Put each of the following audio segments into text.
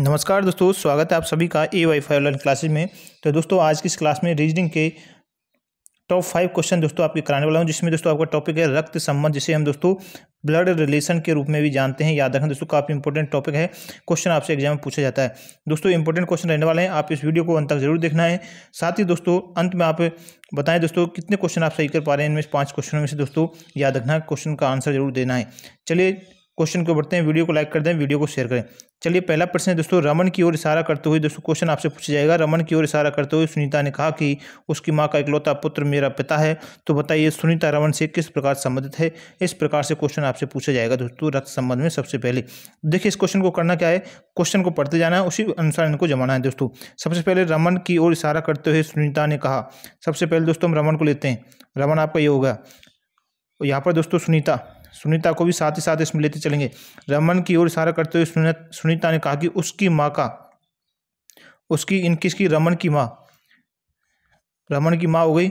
नमस्कार दोस्तों, स्वागत है आप सभी का A wifi online classes में। तो दोस्तों, आज की इस क्लास में रीजनिंग के टॉप फाइव क्वेश्चन दोस्तों आपके कराने वाला हूँ, जिसमें दोस्तों आपका टॉपिक है रक्त संबंध, जिसे हम दोस्तों ब्लड रिलेशन के रूप में भी जानते हैं। याद रखना दोस्तों, काफ़ी इंपॉर्टेंट टॉपिक है। क्वेश्चन आपसे एग्ज़ाम में पूछा जाता है। दोस्तों इंपॉर्टेंट क्वेश्चन रहने वाले हैं। आप इस वीडियो को अंत तक ज़रूर देखना है। साथ ही दोस्तों, अंत में आप बताएँ दोस्तों, कितने क्वेश्चन आप सही कर पा रहे हैं? इनमें पाँच क्वेश्चनों में से दोस्तों याद रखना क्वेश्चन का आंसर ज़रूर देना है। चलिए क्वेश्चन को बढ़ते हैं, वीडियो को लाइक कर दें, वीडियो को शेयर करें। चलिए, पहला प्रश्न है दोस्तों, रमन की ओर इशारा करते हुए दोस्तों क्वेश्चन आपसे पूछा जाएगा। रमन की ओर इशारा करते हुए सुनीता ने कहा कि उसकी माँ का इकलौता पुत्र मेरा पिता है। तो बताइए, सुनीता, रमन से किस प्रकार संबंधित है? इस प्रकार से क्वेश्चन आपसे पूछा जाएगा दोस्तों, रक्त संबंध में सबसे पहले। देखिए, इस क्वेश्चन को करना क्या है? क्वेश्चन को पढ़ते जाना है, उसी अनुसार इनको जमाना है दोस्तों। सबसे पहले रमन की ओर इशारा करते हुए सुनीता ने कहा, सबसे पहले दोस्तों हम रमन को लेते हैं। रमन, आपका ये होगा यहाँ पर दोस्तों सुनीता सुनीता को भी साथ ही साथ इसमें लेते चलेंगे। रमन की ओर इशारा करते हुए सुनीता ने कहा कि उसकी माँ का, उसकी, इन किसकी रमन की माँ। रमन की माँ हो गई।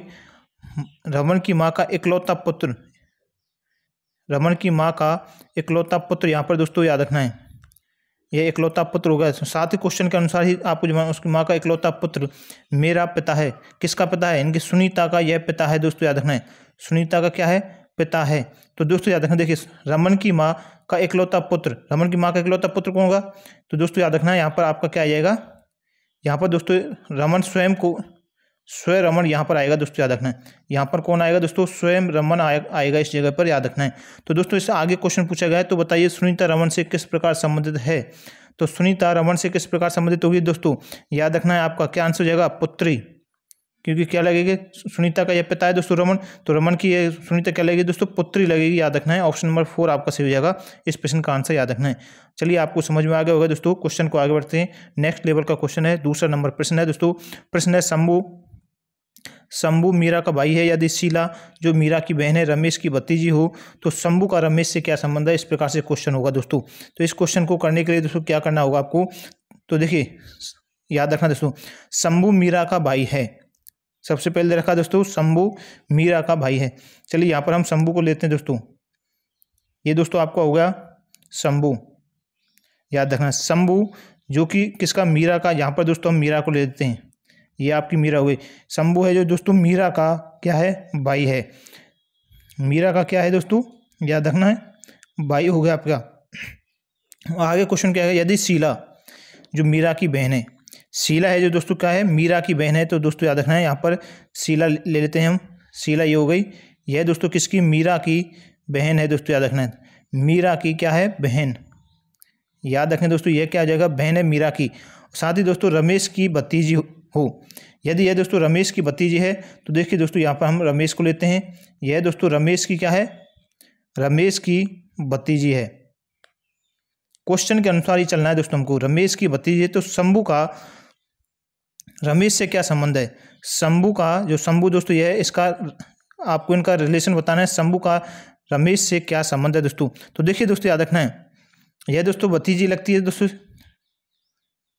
रमन की माँ का इकलौता पुत्र, रमन की माँ का इकलौता पुत्र, यहाँ पर दोस्तों याद रखना है। यह इकलौता पुत्र होगा साथ ही क्वेश्चन के अनुसार ही आपको उसकी माँ का इकलौता पुत्र मेरा पिता है। किसका पिता है? इनकी सुनीता का यह पिता है, दोस्तों याद रखना है। सुनीता का क्या है? पिता है। तो दोस्तों याद रखना देखिए रमन की माँ का इकलौता पुत्र रमन की माँ का इकलौता पुत्र कौन होगा? तो दोस्तों याद रखना यहाँ पर आपका क्या आ जाएगा? यहाँ पर दोस्तों रमन स्वयं को स्वयं रमन यहाँ पर आएगा दोस्तों याद रखना। है यहाँ पर कौन आएगा दोस्तों? स्वयं रमन आए, आएगा इस जगह पर याद रखना है। तो दोस्तों इससे आगे क्वेश्चन पूछा गया है तो बताइए सुनीता रमन से किस प्रकार संबंधित है? तो सुनीता रमन से किस प्रकार संबंधित होगी दोस्तों? याद रखना है आपका क्या आंसर हो जाएगा? पुत्री। क्योंकि क्या लगेगी? सुनीता का यह पिता है दोस्तों रमन। तो रमन की सुनीता क्या लगेगी दोस्तों? पुत्री लगेगी, याद रखना है। ऑप्शन नंबर फोर आपका सही हो जाएगा। इस प्रश्न का आंसर याद रखना है। चलिए, आपको समझ में आ गया होगा दोस्तों। क्वेश्चन को आगे बढ़ते हैं। नेक्स्ट लेवल का क्वेश्चन है। दूसरा नंबर प्रश्न है दोस्तों। प्रश्न है, शंभु। शंभु मीरा का भाई है यदि शीला? जो मीरा की बहन है, रमेश की भतीजी हो। तो शंभु का रमेश से क्या संबंध है? इस प्रकार से क्वेश्चन होगा दोस्तों। तो इस क्वेश्चन को करने के लिए दोस्तों क्या करना होगा आपको? तो देखिए, याद रखना दोस्तों। शंभु मीरा का भाई है। सबसे पहले रखा दोस्तों शंभू मीरा का भाई है। चलिए यहाँ पर हम शंभू को लेते हैं दोस्तों। ये दोस्तों आपका हो गया शंभू। याद रखना शंभू, जो कि किसका? मीरा का। यहाँ पर दोस्तों हम मीरा को ले लेते हैं। ये आपकी मीरा हुई। शंभू है जो दोस्तों मीरा का क्या है? भाई है। मीरा का क्या है दोस्तों? याद रखना है। भाई हो गया आपका। आगे क्वेश्चन क्या है? यदि शीला, जो मीरा की बहन है शीला है जो दोस्तों क्या है, मीरा की बहन है तो दोस्तों याद रखना है, यहाँ पर शीला ले लेते हैं हम। शीला ये हो गई। यह दोस्तों किसकी? मीरा की बहन है, दोस्तों याद रखना है। मीरा की क्या है? बहन। याद रखें दोस्तों, यह क्या आ जाएगा? बहन है मीरा की। साथ ही दोस्तों, रमेश की भतीजी हो। यदि यह दोस्तों रमेश की भतीजी है तो देखिए दोस्तों, यहाँ पर हम रमेश को लेते हैं। यह दोस्तों रमेश की क्या है? रमेश की भतीजी है। क्वेश्चन के अनुसार ही चलना है दोस्तों हमको। रमेश की भतीजी है तो शंभू का रमेश से क्या संबंध है? शंभू का, जो शंभू दोस्तों यह है, इसका आपको इनका रिलेशन बताना है। शंभू का, रमेश से क्या संबंध है दोस्तों? तो देखिए दोस्तों, याद रखना है। यह दोस्तों भतीजी लगती है दोस्तों।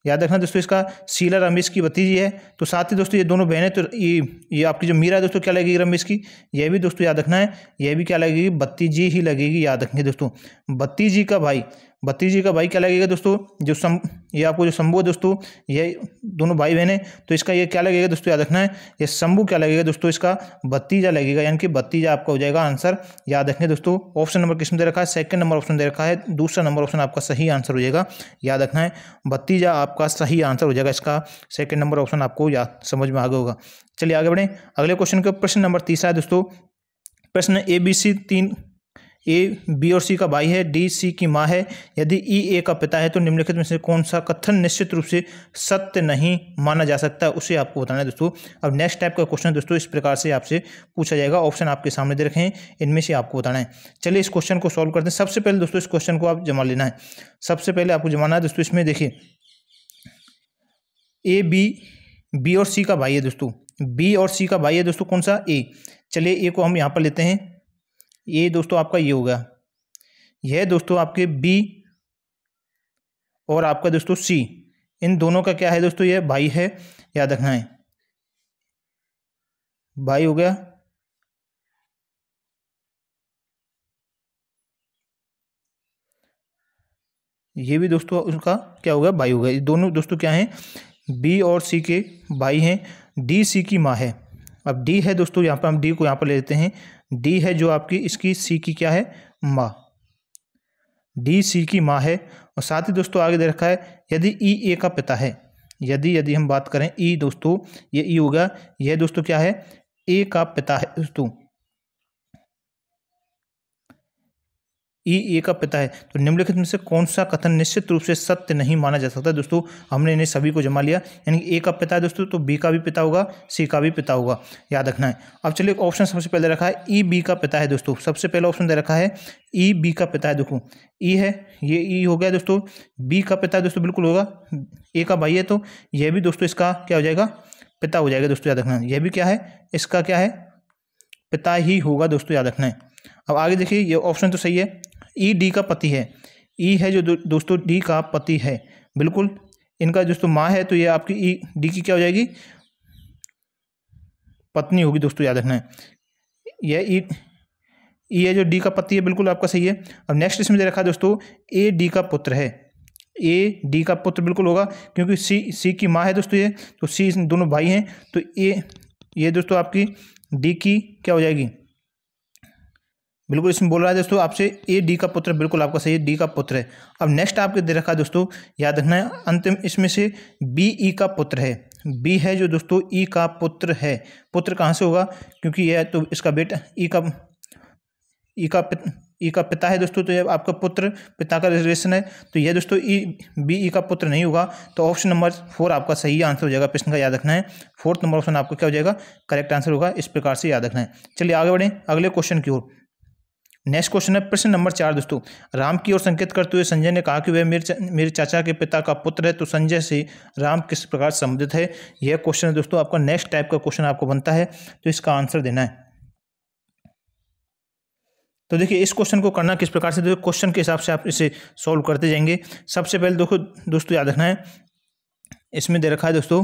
याद रखना दोस्तों, इसका शीला रमेश की भतीजी है। तो साथ ही दोस्तों, ये दोनों बहनें तो ये ये आपकी जो मीरा है दोस्तों, क्या लगेगी रमेश की? यह भी दोस्तों याद रखना है। यह भी क्या लगेगी? भतीजी ही लगेगी, याद रखेंगे दोस्तों। भतीजी का भाई, भतीजी का भाई क्या लगेगा दोस्तों? जो सम ये आपको जो शंभु है दोस्तों, ये दोनों भाई बहन है तो इसका ये क्या लगेगा दोस्तों, याद रखना है, ये शंभू क्या लगेगा दोस्तों, इसका भतीजा लगेगा, यानी कि भतीजा आपका हो जाएगा आंसर, याद रखें दोस्तों, ऑप्शन नंबर किसमें दे रखा है, सेकंड नंबर ऑप्शन दे रखा है, दूसरा नंबर ऑप्शन आपका सही आंसर हो जाएगा, याद रखना है, भतीजा आपका सही आंसर हो जाएगा इसका, सेकेंड नंबर ऑप्शन आपको याद समझ में आगे होगा। चलिए आगे बढ़ें, अगले क्वेश्चन का प्रश्न नंबर तीसरा है दोस्तों, प्रश्न ए बी सी तीन ए, बी और सी का भाई है, डी, सी की माँ है। यदि ई, ए का पिता है तो निम्नलिखित में से कौन सा कथन निश्चित रूप से सत्य नहीं माना जा सकता, उसे आपको बताना है दोस्तों। अब नेक्स्ट टाइप का क्वेश्चन दोस्तों, इस प्रकार से आपसे पूछा जाएगा। ऑप्शन आपके सामने दे रखे हैं, इनमें से आपको बताना है। चलिए इस क्वेश्चन को सॉल्व करते हैं। सबसे पहले दोस्तों, इस क्वेश्चन को आप जमा लेना है। सबसे पहले आपको जमाना है दोस्तों, इसमें देखिए। ए, बी बी और सी का भाई है दोस्तों। बी और सी का भाई है दोस्तों, कौन सा? ए। चलिए ए को हम यहाँ पर लेते हैं। ये दोस्तों आपका ये होगा। यह दोस्तों आपके बी और आपका दोस्तों सी इन दोनों का क्या है दोस्तों? यह भाई है, याद रखना है। भाई हो गया। ये भी दोस्तों उसका क्या होगा? भाई होगा। ये दोनों दोस्तों क्या हैं? बी और सी के भाई हैं। डी सी की माँ है। अब डी है दोस्तों, यहाँ पर हम डी को यहाँ पर ले लेते हैं। डी है जो आपकी इसकी सी की क्या है? माँ। डी, सी की माँ है। और साथ ही दोस्तों आगे दे रखा है, यदि ई, ए का पिता है, यदि यदि हम बात करें ई, दोस्तों, ये ई होगा यह दोस्तों क्या है? ए का पिता है, दोस्तों। ई, ए का पिता है। तो निम्नलिखित में से कौन सा कथन निश्चित रूप से सत्य नहीं माना जा सकता? दोस्तों, हमने इन्हें सभी को जमा लिया। यानी ए का पिता है दोस्तों तो बी का भी पिता होगा, सी का भी पिता होगा। याद रखना है। अब चलिए ऑप्शन सबसे पहले रखा है। ई, बी का पिता है दोस्तों। सबसे पहला ऑप्शन दे रखा है, ई, बी का पिता है। देखो, ई है, ये ई हो गया दोस्तों, बी का पिता दोस्तों, बिल्कुल होगा। ए का भाई है तो यह भी दोस्तों इसका क्या हो जाएगा? पिता हो जाएगा दोस्तों, याद रखना यह भी क्या है? इसका क्या है? पिता ही होगा दोस्तों, याद रखना है। अब आगे देखिए, ये ऑप्शन तो सही है। ई डी का पति है। ई है जो दो, दोस्तों डी का पति है। बिल्कुल इनका दोस्तों माँ है तो ये आपकी ई डी की क्या हो जाएगी? पत्नी होगी दोस्तों याद रखना है। यह ई ई है जो डी का पति है बिल्कुल आपका सही है। अब नेक्स्ट इसमें रखा है दोस्तों ए डी का पुत्र है। ए डी का पुत्र बिल्कुल होगा क्योंकि सी सी की माँ है दोस्तों ये तो सी दोनों भाई हैं तो ए ये दोस्तों आपकी डी की क्या हो जाएगी? बिल्कुल इसमें बोल रहा है दोस्तों, आपसे ए डी का पुत्र, बिल्कुल आपका सही है, डी का पुत्र है। अब नेक्स्ट आपके दे रखा है दोस्तों, याद रखना है, अंतिम इसमें से बी ई का पुत्र है। बी है जो दोस्तों, ई का पुत्र है। पुत्र कहाँ से होगा? क्योंकि यह तो इसका बेटा, ई का ई का ई का पिता है दोस्तों तो ये आपका पुत्र, पिता का रिजर्वेशन है। तो यह दोस्तों, ई, बी, ई का पुत्र नहीं होगा तो ऑप्शन नंबर फोर आपका सही आंसर हो जाएगा। प्रश्न का याद रखना है फोर्थ नंबर ऑप्शन आपका क्या हो जाएगा? करेक्ट आंसर होगा, इस प्रकार से याद रखना है। चलिए आगे बढ़ें, अगले क्वेश्चन की ओर। नेक्स्ट क्वेश्चन है, प्रश्न नंबर चार दोस्तों। राम की ओर संकेत करते हुए संजय ने कहा कि वह मेरे मेरे चाचा के पिता का पुत्र है तो संजय से राम किस प्रकार संबंधित है? यह क्वेश्चन है दोस्तों, आपका नेक्स्ट टाइप का क्वेश्चन आपको बनता है तो इसका आंसर देना है। तो देखिए, इस क्वेश्चन को करना किस प्रकार से देखो क्वेश्चन के हिसाब से आप इसे सॉल्व करते जाएँगे। सबसे पहले देखो, दोस्तों याद रखना है, इसमें दे रखा है दोस्तों।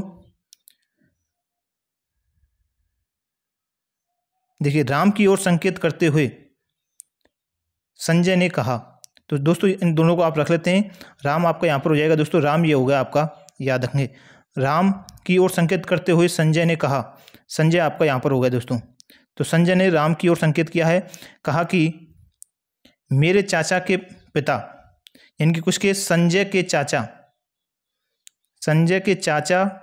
देखिए, राम की ओर संकेत करते हुए संजय ने कहा। तो दोस्तों, इन दोनों को आप रख लेते हैं। राम आपका यहाँ पर हो जाएगा। दोस्तों, राम ये हो गया आपका याद रखेंगे राम की ओर संकेत करते हुए संजय ने कहा, संजय आपका यहाँ पर हो गया दोस्तों। तो संजय ने राम की ओर संकेत किया है। कहा कि, मेरे चाचा के पिता, यानी कि कुछ के संजय के चाचा। संजय के चाचा,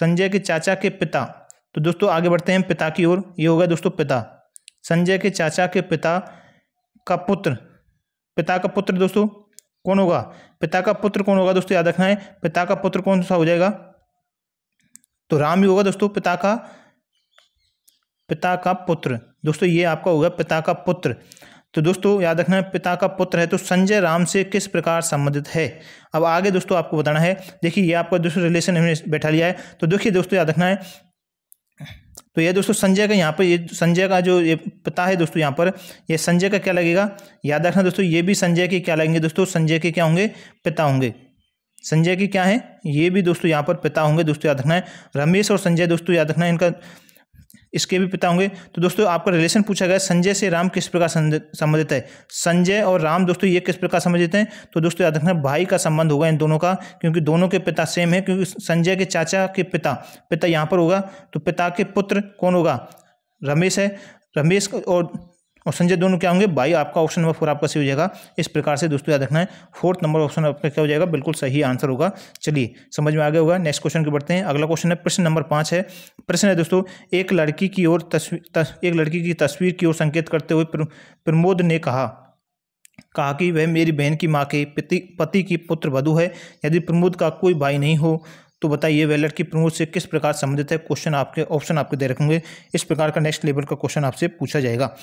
संजय के चाचा के पिता। तो दोस्तों, आगे बढ़ते हैं पिता की ओर। ये होगा दोस्तों पिता। संजय के चाचा के पिता का पुत्र। पिता का पुत्र दोस्तों कौन होगा? पिता का पुत्र कौन होगा दोस्तों? याद रखना है, पिता का पुत्र कौन सा हो जाएगा? तो राम ही होगा दोस्तों, पिता का पिता का पुत्र। दोस्तों ये आपका होगा पिता का पुत्र। तो दोस्तों याद रखना है, पिता का पुत्र है तो संजय राम से किस प्रकार संबंधित है? अब आगे दोस्तों आपको बताना है, देखिए ये आपका दोस्तों रिलेशन हमने बैठा लिया है। तो देखिए दोस्तों याद रखना है तो ये दोस्तों संजय का यहाँ पर, ये संजय का जो ये पता है दोस्तों यहाँ पर, ये संजय का क्या लगेगा? याद रखना दोस्तों, ये भी संजय के क्या लगेंगे दोस्तों? संजय के क्या होंगे? पिता होंगे। संजय के क्या है? ये भी दोस्तों यहाँ पर पिता होंगे दोस्तों, याद रखना है। रमेश और संजय दोस्तों, याद रखना है इनका इसके भी पिता होंगे। तो दोस्तों, आपका रिलेशन पूछा गया, संजय से राम किस प्रकार संबंधित है? संजय और राम दोस्तों, ये किस प्रकार संबंधित हैं? तो दोस्तों, याद रखना, भाई का संबंध होगा इन दोनों का, क्योंकि दोनों के पिता सेम है, क्योंकि संजय के चाचा के पिता पिता यहाँ पर होगा। तो पिता के पुत्र कौन होगा? रमेश है। रमेश और और संजय दोनों क्या होंगे? भाई आपका ऑप्शन नंबर फोर आपका सही हो जाएगा। इस प्रकार से दोस्तों याद रखना है। फोर्थ नंबर ऑप्शन आपका क्या हो जाएगा? बिल्कुल सही आंसर होगा। चलिए, समझ में आ गया होगा। नेक्स्ट क्वेश्चन के बढ़ते हैं। अगला क्वेश्चन है, प्रश्न नंबर पाँच है। प्रश्न है दोस्तों, एक लड़की की ओर तस्वीर एक लड़की की तस्वीर की ओर संकेत करते हुए प्रमोद ने कहा कहा कि वह मेरी बहन की माँ के पति पति की पुत्र वधु है। यदि प्रमोद का कोई भाई नहीं हो तो बताइए वह लड़की प्रमोद से किस प्रकार संबंधित है? क्वेश्चन आपके ऑप्शन आपके दे रखेंगे। इस प्रकार का नेक्स्ट लेवल का क्वेश्चन आपसे पूछा जाएगा।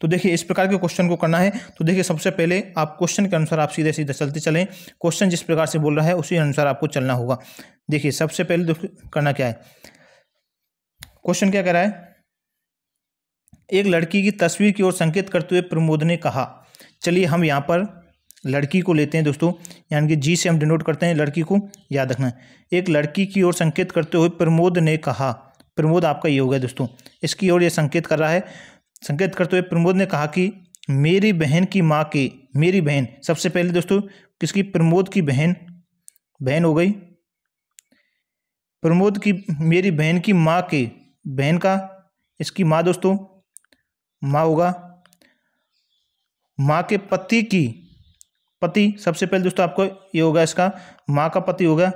तो देखिए, इस प्रकार के क्वेश्चन को करना है। तो देखिए, सबसे पहले आप क्वेश्चन के अनुसार आप सीधे सीधे चलते चलें। क्वेश्चन जिस प्रकार से बोल रहा है, उसी अनुसार आपको चलना होगा। देखिए, सबसे पहले करना क्या है? क्वेश्चन क्या कह रहा है? एक लड़की की तस्वीर की ओर संकेत करते हुए प्रमोद ने कहा, चलिए, हम यहाँ पर लड़की को लेते हैं दोस्तों। यानी कि जी से हम डिनोट करते हैं लड़की को। याद रखना एक लड़की की ओर संकेत करते हुए प्रमोद ने कहा, प्रमोद, आपका ये हो गया दोस्तों। इसकी ओर ये संकेत कर रहा है। संकेत करते हुए प्रमोद ने कहा कि मेरी बहन की माँ के, मेरी बहन, सबसे पहले दोस्तों, किसकी? प्रमोद की बहन बहन हो गई। प्रमोद की, मेरी बहन की माँ के, बहन का, इसकी माँ दोस्तों, माँ होगा। माँ के पति की, पति, सबसे पहले दोस्तों आपको ये होगा इसका, माँ का पति होगा।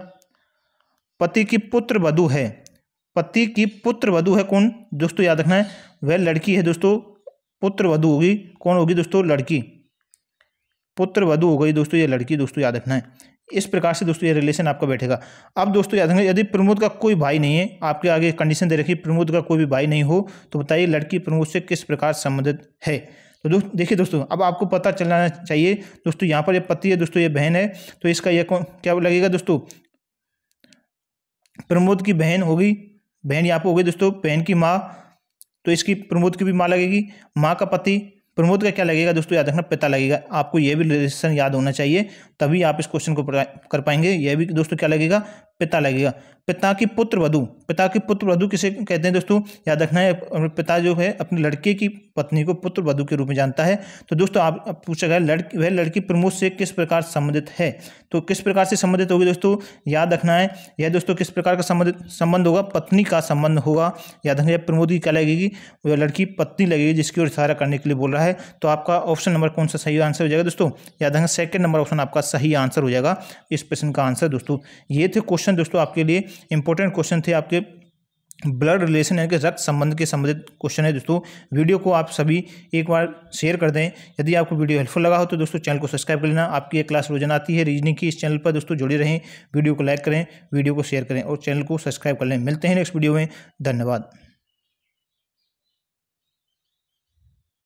पति की पुत्र वधु है पति की पुत्र वधु है कौन? दोस्तों, याद रखना है, वह लड़की है दोस्तों, पुत्र वधु होगी। कौन होगी दोस्तों? लड़की। पुत्र वधु हो गई दोस्तों, ये लड़की दोस्तों, याद रखना है। इस प्रकार से दोस्तों, ये रिलेशन आपका बैठेगा। अब दोस्तों, याद रखना, यदि प्रमोद का कोई भाई नहीं है, आपके आगे कंडीशन दे रखी, प्रमोद का कोई भी भाई नहीं हो तो बताइए लड़की प्रमोद से किस प्रकार संबंधित है? तो दोस्त, देखिए दोस्तों, अब आपको पता चलना चाहिए, दोस्तों, यहाँ पर ये पति है, दोस्तों, ये बहन है तो इसका यह क्या लगेगा दोस्तों? प्रमोद की बहन होगी बहन यहाँ पर हो गई दोस्तों, बहन की माँ। तो इसकी प्रमोद की भी माँ लगेगी। माँ का पति, प्रमोद का क्या लगेगा दोस्तों, याद रखना, पिता लगेगा। आपको यह भी रिलेशन याद होना चाहिए, तभी आप इस क्वेश्चन को कर पाएँगे। यह भी दोस्तों क्या लगेगा पिता लगेगा। पिता की पुत्र वधु। पिता की पुत्र वधु किसे कहते हैं दोस्तों? याद रखना है पिता जो है, अपने लड़के की पत्नी को पुत्र वधु के रूप में जानता है। तो दोस्तों, आप पूछा गया लड़की वह लड़की प्रमोद से किस प्रकार संबंधित है? तो किस प्रकार से संबंधित होगी दोस्तों? याद रखना है, यह दोस्तों किस प्रकार का संबंधित संबंध होगा? पत्नी का संबंध होगा। याद रखना प्रमोद की क्या लगेगी? वह लड़की पत्नी लगेगी, जिसकी ओर इशारा करने के लिए बोल रहा है। तो आपका ऑप्शन नंबर कौन सा सही आंसर हो जाएगा दोस्तों? याद रखना सेकंड नंबर ऑप्शन आपका सही आंसर हो जाएगा। इस प्रश्न का आंसर दोस्तों, ये थे क्वेश्चन दोस्तों, आपके लिए इंपॉर्टेंट क्वेश्चन थे आपके ब्लड रिलेशन यानी कि रक्त संबंध के संबंधित क्वेश्चन है, दोस्तों। वीडियो को आप सभी एक बार शेयर कर दें। यदि आपको वीडियो हेल्पफुल लगा हो तो दोस्तों चैनल को सब्सक्राइब कर लेना। आपकी एक क्लास रोज़ाना आती है रीजनिंग की इस चैनल पर, दोस्तों, जुड़े रहें। वीडियो को लाइक करें वीडियो को शेयर करें और चैनल को सब्सक्राइब कर लें। मिलते हैं नेक्स्ट वीडियो में। धन्यवाद।